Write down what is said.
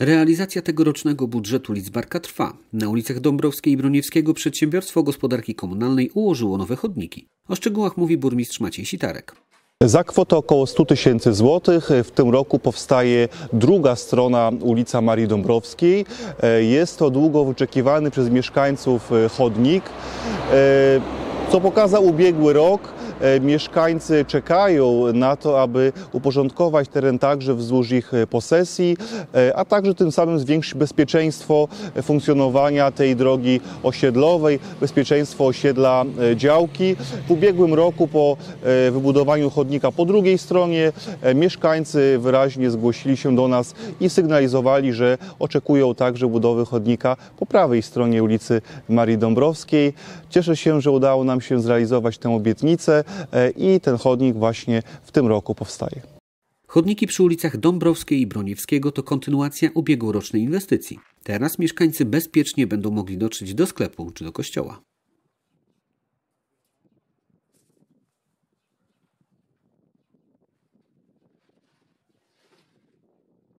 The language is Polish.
Realizacja tegorocznego budżetu Lidzbarka trwa. Na ulicach Dąbrowskiej i Broniewskiego przedsiębiorstwo gospodarki komunalnej ułożyło nowe chodniki. O szczegółach mówi burmistrz Maciej Sitarek. Za kwotę około 100 tysięcy złotych w tym roku powstaje druga strona ulica Marii Dąbrowskiej. Jest to długo wyczekiwany przez mieszkańców chodnik. Co pokazał ubiegły rok, E, mieszkańcy czekają na to, aby uporządkować teren także wzdłuż ich posesji, e, a także tym samym zwiększyć bezpieczeństwo funkcjonowania tej drogi osiedlowej, bezpieczeństwo osiedla e, działki. W ubiegłym roku po wybudowaniu chodnika po drugiej stronie mieszkańcy wyraźnie zgłosili się do nas i sygnalizowali, że oczekują także budowy chodnika po prawej stronie ulicy Marii Dąbrowskiej. Cieszę się, że udało nam się zrealizować tę obietnicę. E, i ten chodnik właśnie w tym roku powstaje. Chodniki przy ulicach Dąbrowskiej i Broniewskiego to kontynuacja ubiegłorocznej inwestycji. Teraz mieszkańcy bezpiecznie będą mogli dotrzeć do sklepu czy do kościoła.